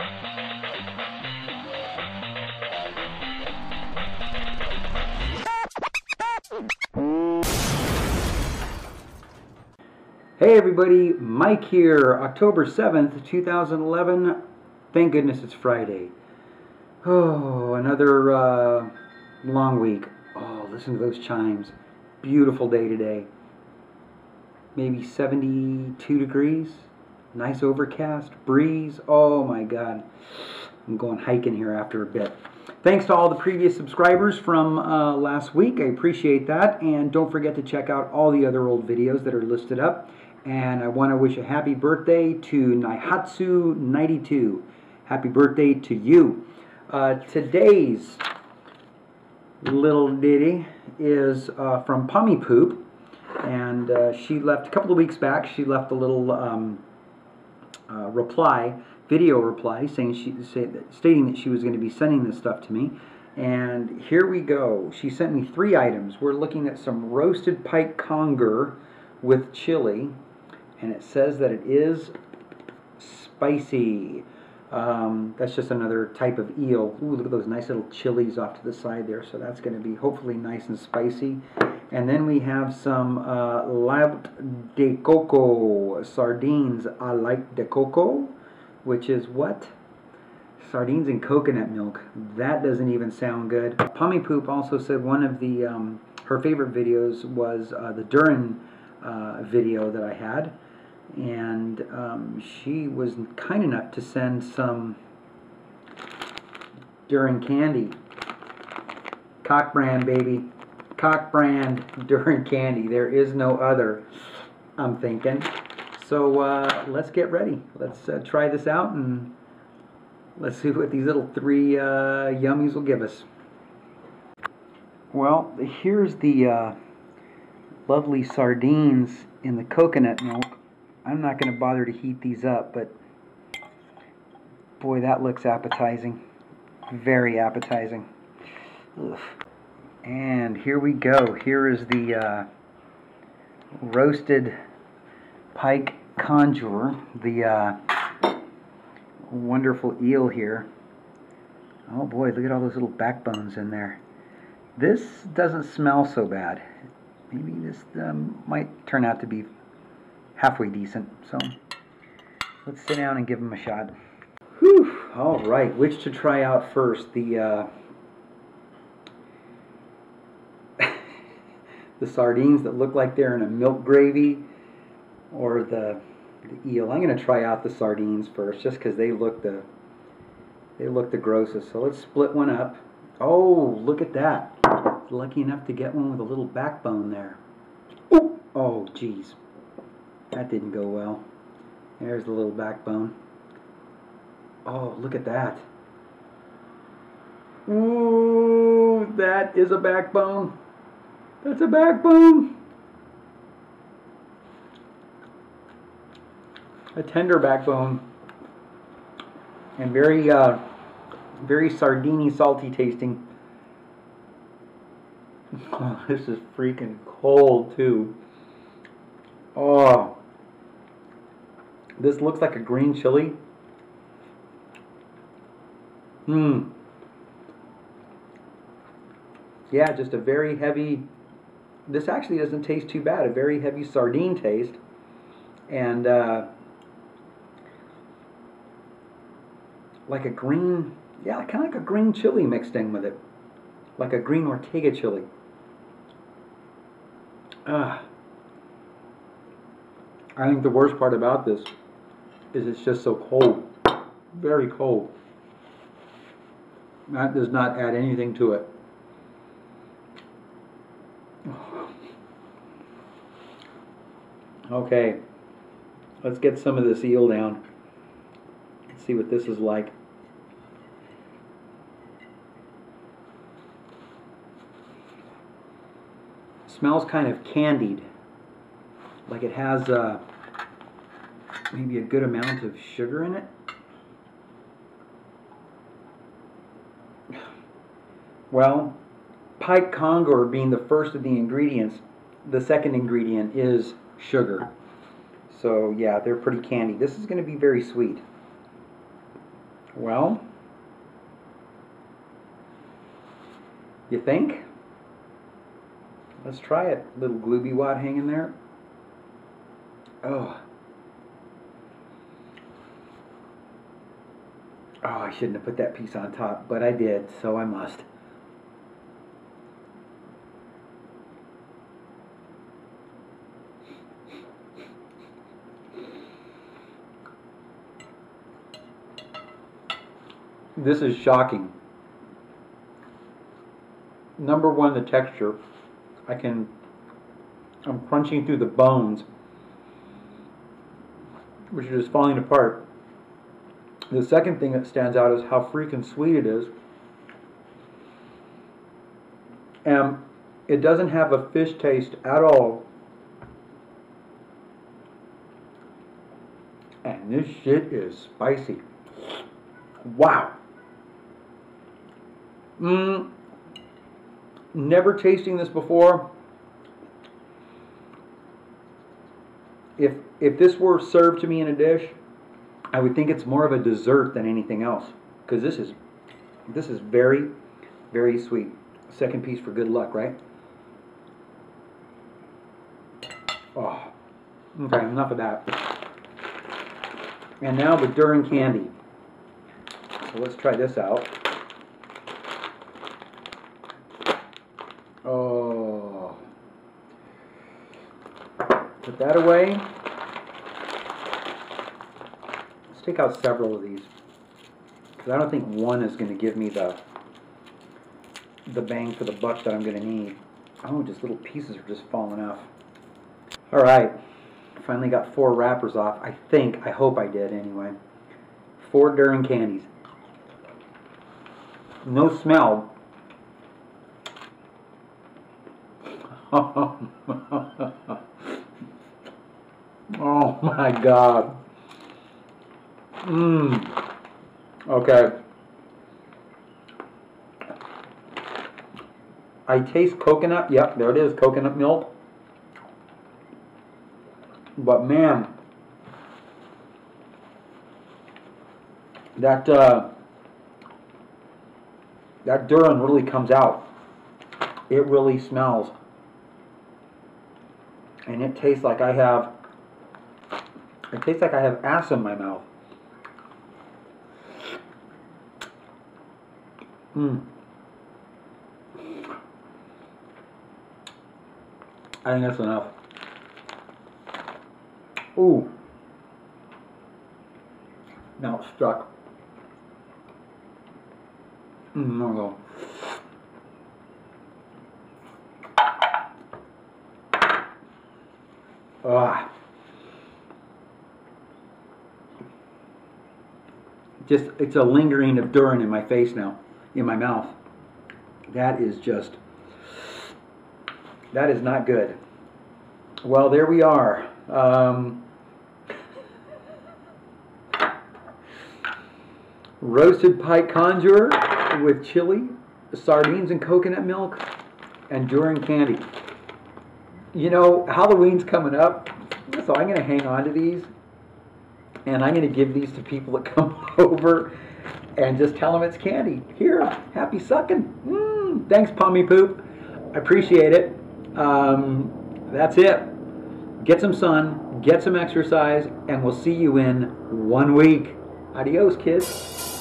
Hey everybody, Mike here, October 7th, 2011. Thank goodness it's Friday. Oh, another uh, long week. Oh, listen to those chimes. Beautiful day today. Maybe 72 degrees. Nice overcast, breeze. Oh my god. I'm going hiking here after a bit. Thanks to all the previous subscribers from uh, last week. I appreciate that. And don't forget to check out all the other old videos that are listed up. And I want to wish a happy birthday to Naihatsu92. Happy birthday to you. Uh, today's little ditty is uh, from Pommepoop. And uh, she left, a couple of weeks back, she left a little um, uh, reply, video reply, saying she, say, stating that she was going to be sending this stuff to me. And here we go. She sent me three items. We're looking at some roasted pike conger with chili and it says that it is spicy. Um, that's just another type of eel. Ooh, look at those nice little chilies off to the side there. So that's going to be hopefully nice and spicy. And then we have some uh, de Coco sardines a light de coco, which is what? Sardines and coconut milk. That doesn't even sound good. Pommepoop also said one of the um, her favorite videos was uh, the Durian uh, video that I had and um, she was kind enough to send some Durian candy. Cock brand, baby. Cock brand Durian candy. There is no other, I'm thinking. So uh, let's get ready. Let's uh, try this out and let's see what these little three uh, yummies will give us. Well, here's the uh, lovely sardines in the coconut milk. I'm not going to bother to heat these up, but boy, that looks appetizing. Very appetizing. Ugh. And here we go. Here is the uh, roasted pike conger, the uh, wonderful eel here. Oh boy, look at all those little backbones in there. This doesn't smell so bad. Maybe this um, might turn out to be halfway decent. So let's sit down and give them a shot. Whew. All right, which to try out first? The uh, the sardines that look like they're in a milk gravy, or the, the eel. I'm going to try out the sardines first, just because they look the they look the grossest. So let's split one up. Oh, look at that! Lucky enough to get one with a little backbone there. Ooh. Oh, geez. That didn't go well. There's the little backbone. Oh, look at that. Ooh, that is a backbone. That's a backbone. A tender backbone. And very, uh, very sardini salty tasting. Oh, this is freaking cold too. Oh. This looks like a green chili. Hmm. Yeah, just a very heavy, this actually doesn't taste too bad, a very heavy sardine taste. And uh, like a green, yeah, kind of like a green chili mixed in with it. Like a green Ortega chili. I think the worst part about this is it's just so cold. Very cold. That does not add anything to it. Okay, let's get some of this eel down and see what this is like. smells kind of candied, like it has uh, maybe a good amount of sugar in it. Well, pike conger being the first of the ingredients, the second ingredient is sugar. So yeah, they're pretty candy. This is going to be very sweet. Well, you think? Let's try it. Little glooby wad hanging there. Oh. Oh, I shouldn't have put that piece on top, but I did, so I must. This is shocking. Number one, the texture. I can, I'm crunching through the bones, which are just falling apart. The second thing that stands out is how freaking sweet it is. And it doesn't have a fish taste at all. And this shit is spicy. Wow. Mmm. Never tasting this before. If if this were served to me in a dish, I would think it's more of a dessert than anything else because this is this is very very sweet. Second piece for good luck, right? Oh, okay, enough of that. And now the Durian candy. So let's try this out. Oh. Put that away. Let's take out several of these. Because I don't think one is going to give me the the bang for the buck that I'm going to need. Oh, just little pieces are just falling off. All right. Finally got four wrappers off. I think, I hope I did anyway. Four Durian candies. No smell. oh my god. Mmm. Okay. I taste coconut. Yep, there it is, coconut milk. But man, that uh, that Durian really comes out. It really smells. And it tastes like I have, it tastes like I have ass in my mouth. Mmm. I think that's enough. Ooh. Now it's stuck. Mm, there we go. Ah. Just, it's a lingering of Durian in my face now, in my mouth. That is just, that is not good. Well, there we are. Um, roasted pike conger with chili, sardines and coconut milk, and Durian candy. You know, Halloween's coming up, so I'm going to hang on to these, and I'm going to give these to people that come over and just tell them it's candy. Here, happy sucking. Mm, thanks, Pommepoop. I appreciate it. Um, that's it. Get some sun, get some exercise, and we'll see you in one week. Adios, kids.